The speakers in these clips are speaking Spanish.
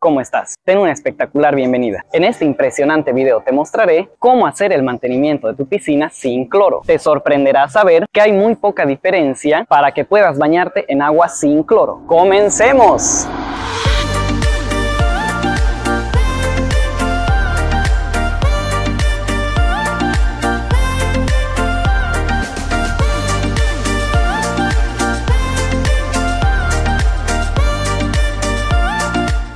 ¿cómo estás? Ten una espectacular bienvenida. En este impresionante video te mostraré cómo hacer el mantenimiento de tu piscina sin cloro. Te sorprenderá saber que hay muy poca diferencia para que puedas bañarte en agua sin cloro. ¡Comencemos!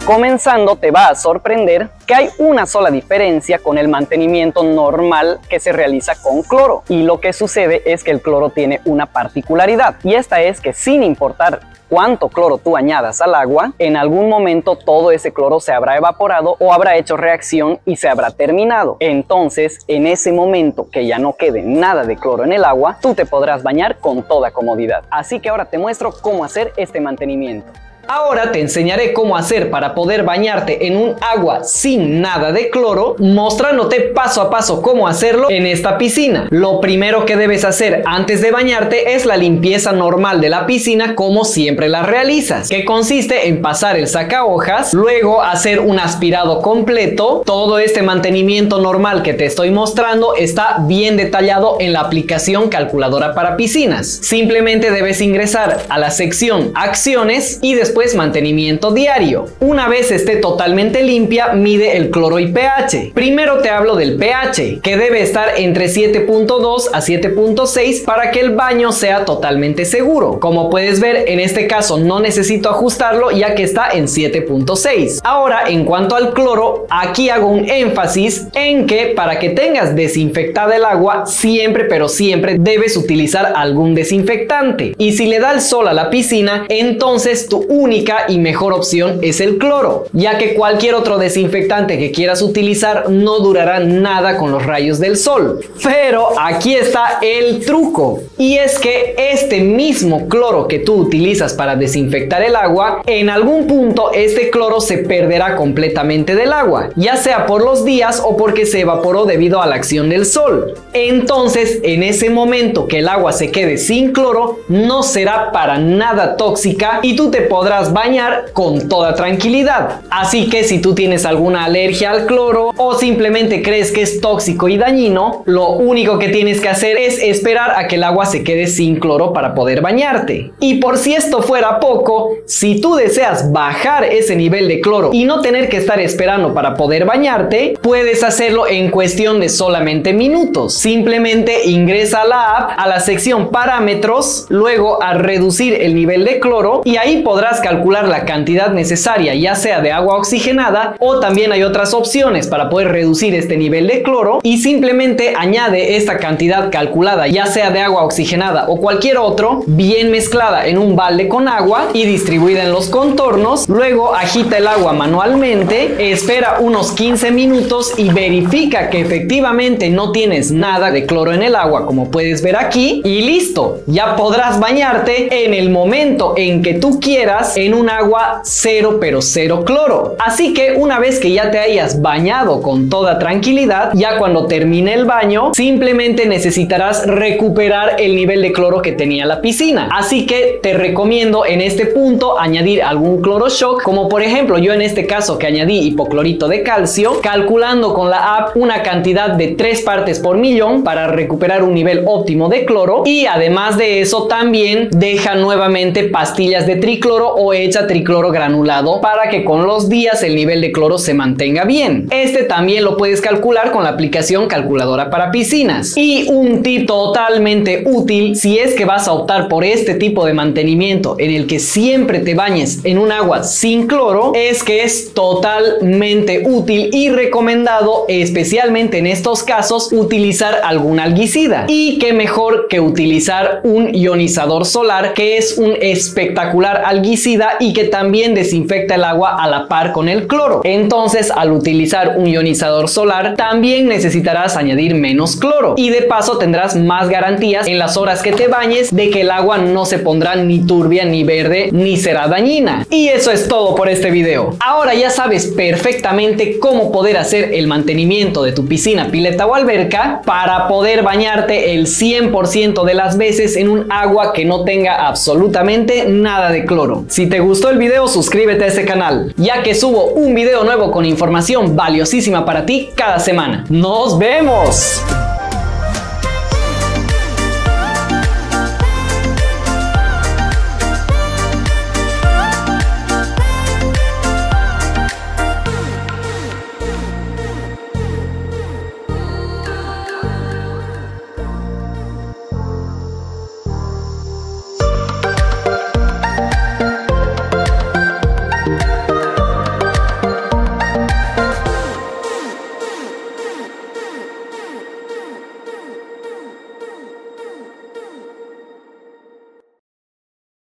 Comenzando te va a sorprender que hay una sola diferencia con el mantenimiento normal que se realiza con cloro. Y lo que sucede es que el cloro tiene una particularidad y esta es que sin importar cuánto cloro tú añadas al agua, en algún momento todo ese cloro se habrá evaporado o habrá hecho reacción y se habrá terminado. Entonces, en ese momento que ya no quede nada de cloro en el agua, tú te podrás bañar con toda comodidad. Así que ahora te muestro cómo hacer este mantenimiento. Ahora te enseñaré cómo hacer para poder bañarte en un agua sin nada de cloro, mostrándote paso a paso cómo hacerlo en esta piscina. Lo primero que debes hacer antes de bañarte es la limpieza normal de la piscina como siempre la realizas, que consiste en pasar el saca hojas, luego hacer un aspirado completo. Todo este mantenimiento normal que te estoy mostrando está bien detallado en la aplicación calculadora para piscinas. Simplemente debes ingresar a la sección acciones y después después mantenimiento diario. Una vez esté totalmente limpia, mide el cloro y pH. Primero te hablo del pH, que debe estar entre 7.2 a 7.6 para que el baño sea totalmente seguro. Como puedes ver, en este caso no necesito ajustarlo ya que está en 7.6. Ahora, en cuanto al cloro, aquí hago un énfasis en que para que tengas desinfectada el agua, siempre pero siempre debes utilizar algún desinfectante. Y si le da el sol a la piscina, entonces tu única y mejor opción es el cloro, ya que cualquier otro desinfectante que quieras utilizar no durará nada con los rayos del sol. Pero aquí está el truco, y es que este mismo cloro que tú utilizas para desinfectar el agua, en algún punto este cloro se perderá completamente del agua, ya sea por los días o porque se evaporó debido a la acción del sol. Entonces, en ese momento que el agua se quede sin cloro, no será para nada tóxica y tú te podrás bañar con toda tranquilidad. Así que si tú tienes alguna alergia al cloro o simplemente crees que es tóxico y dañino, lo único que tienes que hacer es esperar a que el agua se quede sin cloro para poder bañarte. Y por si esto fuera poco, si tú deseas bajar ese nivel de cloro y no tener que estar esperando para poder bañarte, puedes hacerlo en cuestión de solamente minutos. Simplemente ingresa a la app, a la sección parámetros, luego a reducir el nivel de cloro y ahí podrás calcular la cantidad necesaria, ya sea de agua oxigenada o también hay otras opciones para poder reducir este nivel de cloro y simplemente añade esta cantidad calculada, ya sea de agua oxigenada o cualquier otro, bien mezclada en un balde con agua y distribuida en los contornos. Luego agita el agua manualmente, espera unos 15 minutos y verifica que efectivamente no tienes nada de cloro en el agua, como puedes ver aquí, y listo, ya podrás bañarte en el momento en que tú quieras en un agua cero pero cero cloro. Así que una vez que ya te hayas bañado con toda tranquilidad, ya cuando termine el baño, simplemente necesitarás recuperar el nivel de cloro que tenía la piscina. Así que te recomiendo en este punto añadir algún cloro shock, como por ejemplo yo en este caso que añadí hipoclorito de calcio, calculando con la app una cantidad de 3 partes por millón para recuperar un nivel óptimo de cloro y además de eso también deja nuevamente pastillas de tricloro o hecha tricloro granulado para que con los días el nivel de cloro se mantenga bien. Este también lo puedes calcular con la aplicación calculadora para piscinas. Y un tip totalmente útil si es que vas a optar por este tipo de mantenimiento en el que siempre te bañes en un agua sin cloro es que es totalmente útil y recomendado especialmente en estos casos utilizar algún alguicida y qué mejor que utilizar un ionizador solar que es un espectacular alguicida y que también desinfecta el agua a la par con el cloro. Entonces, al utilizar un ionizador solar, también necesitarás añadir menos cloro y de paso tendrás más garantías en las horas que te bañes de que el agua no se pondrá ni turbia, ni verde, ni será dañina. Y eso es todo por este video. Ahora ya sabes perfectamente cómo poder hacer el mantenimiento de tu piscina, pileta o alberca para poder bañarte el 100% de las veces en un agua que no tenga absolutamente nada de cloro. Si te gustó el video, suscríbete a este canal, ya que subo un video nuevo con información valiosísima para ti cada semana. ¡Nos vemos!